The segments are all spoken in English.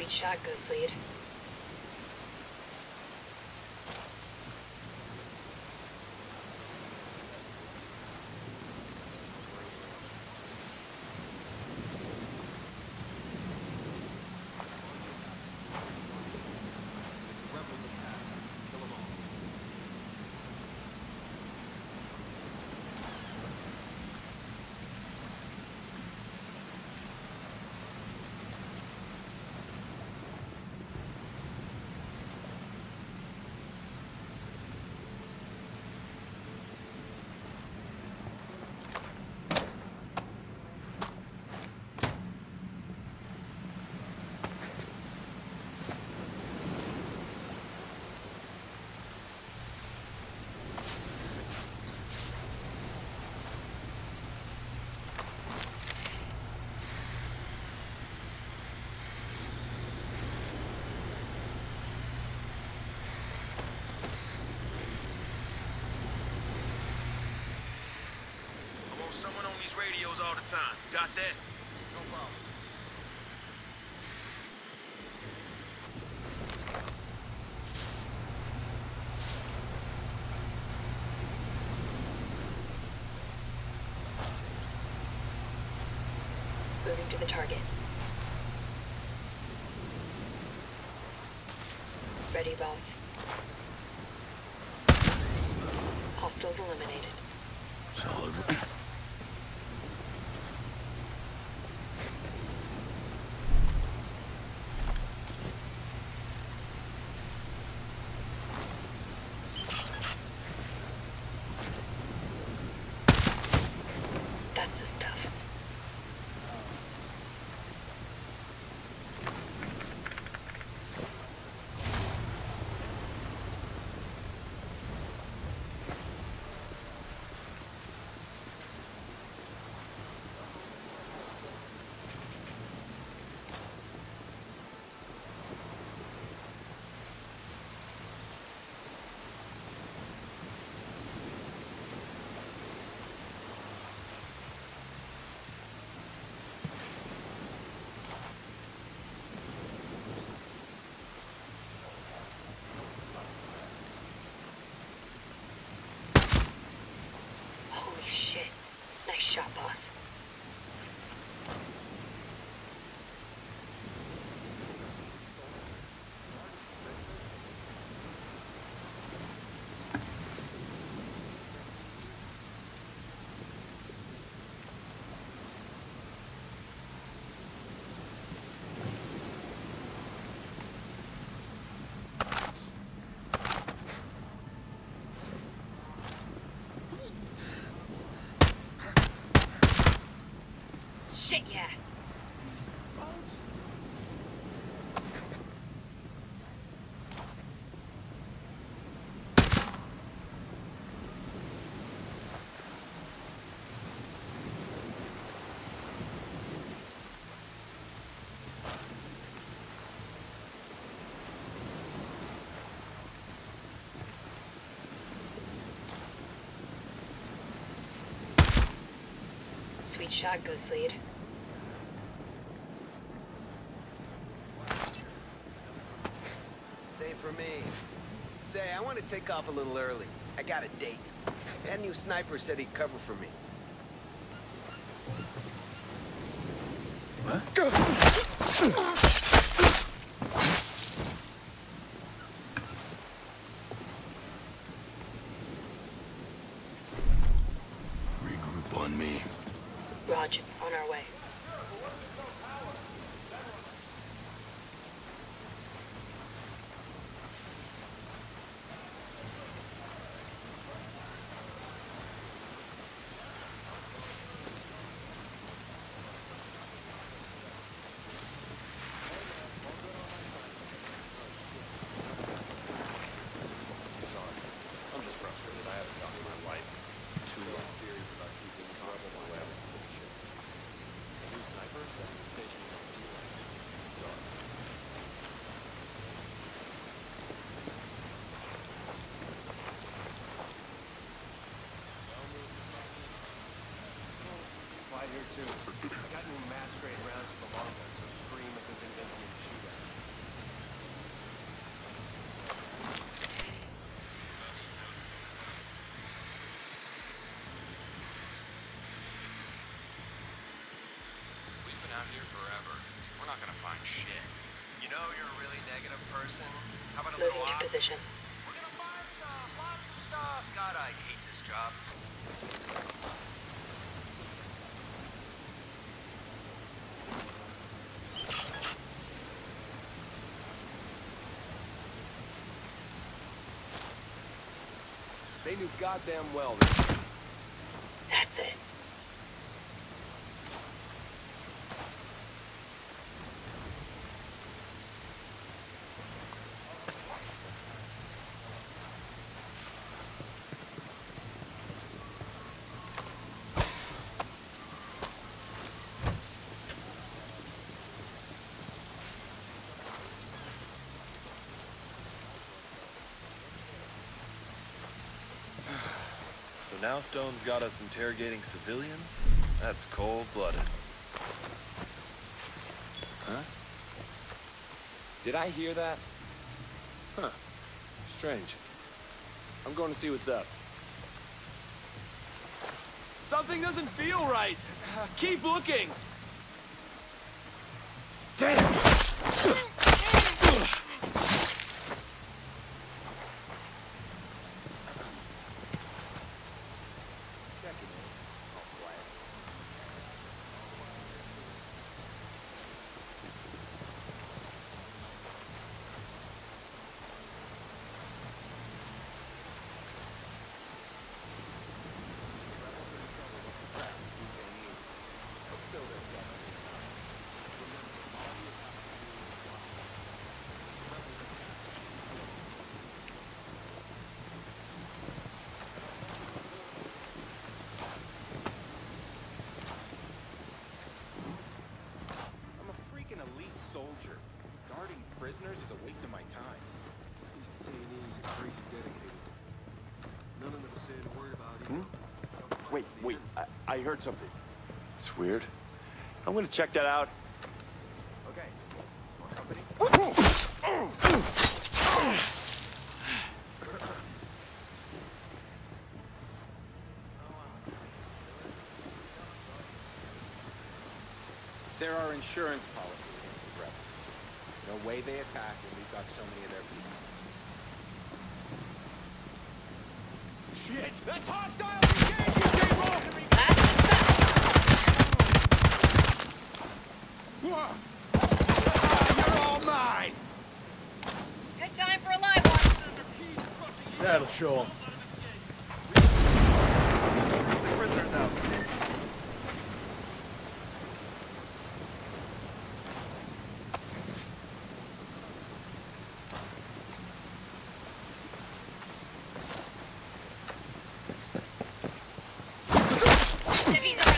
Sweet shot, Ghost Lead. Someone on these radios all the time. You got that? No problem. Moving to the target. Ready, boss. Hostiles eliminated. Solid. That's the stuff. Holy shit. Nice shot, boss. Shit, yeah. Sweet shot, Ghost Lead. For me. Say, I want to take off a little early. I got a date. That new sniper said he'd cover for me. Regroup here too. I got new match grade rounds for so scream if there's to. We've been out here forever. We're not gonna find shit. You know you're a really negative person. How about a Moving little to position. We're gonna find stuff, lots of stuff. God, I hate this job. Knew goddamn well that That's it. Now Stone's got us interrogating civilians? That's cold-blooded. Huh? Did I hear that? Huh. Strange. I'm going to see what's up. Something doesn't feel right. Keep looking. Damn! Checking in. All quiet. I'm a freaking elite soldier. Guarding prisoners is a waste of my time. These detainees are crazy dedicated. None of them said a word about it. Wait, wait, I, I heard something. It's weird. I'm gonna check that out. Okay. More company? There are insurance policies against the rebels. No way they attack when we've got so many of their people. Shit! That's hostile! Engage, you people! That's the You're all mine! Good time for a live one. That'll show 'em. Prisoners out. Civvies around.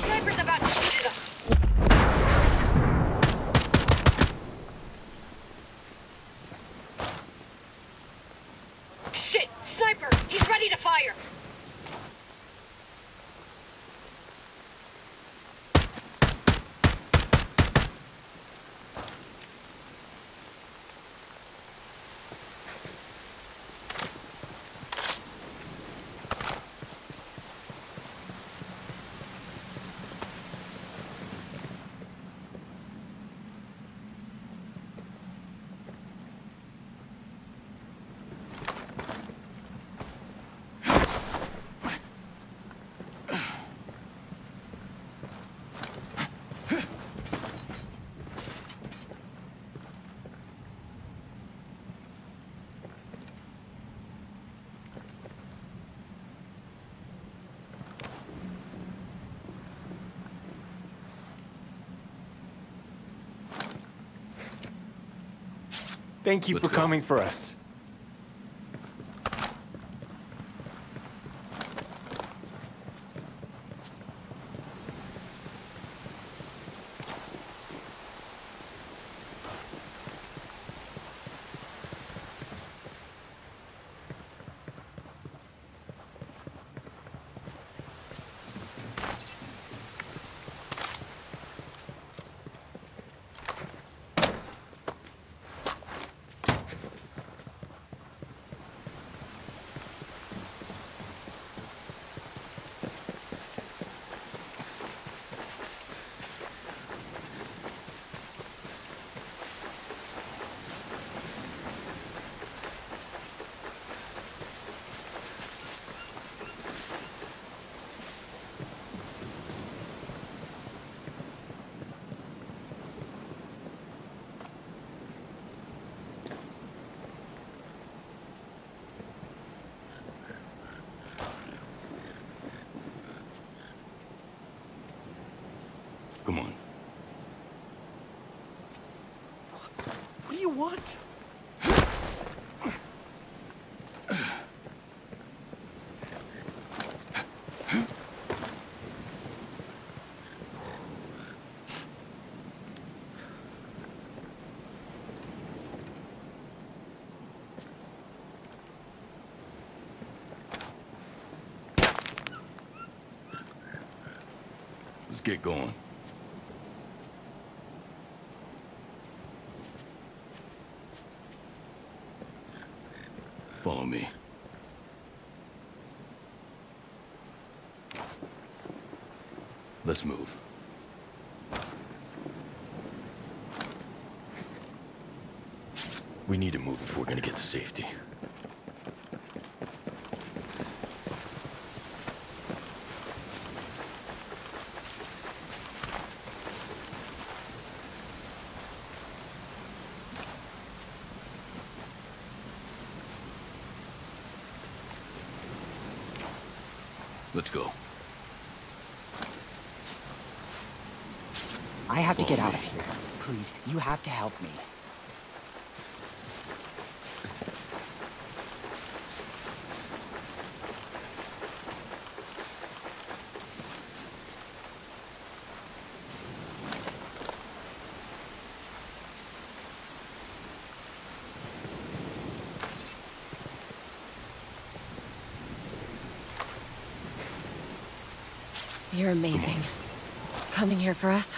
Sniper's about to shoot at us. Shit! Sniper! He's ready to fire! Thank you Let's for go. coming for us. Come on. What do you want? Let's get going. Follow me. Let's move. We need to move if we're gonna get to safety. Let's go. I have to get out of here. Please, you have to help me. You're amazing. Coming here for us?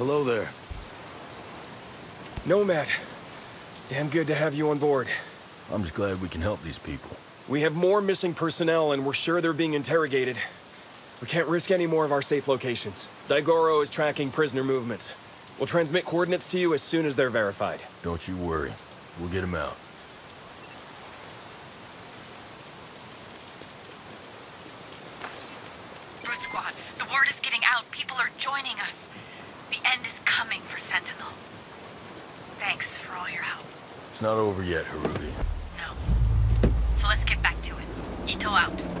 Hello there. Nomad. Damn good to have you on board. I'm just glad we can help these people. We have more missing personnel, and we're sure they're being interrogated. We can't risk any more of our safe locations. Daigoro is tracking prisoner movements. We'll transmit coordinates to you as soon as they're verified. Don't you worry. We'll get them out. Brute Squad, the word is getting out. People are joining us. The end is coming for Sentinel. Thanks for all your help. It's not over yet, Haruhi. No. So let's get back to it. Ito out.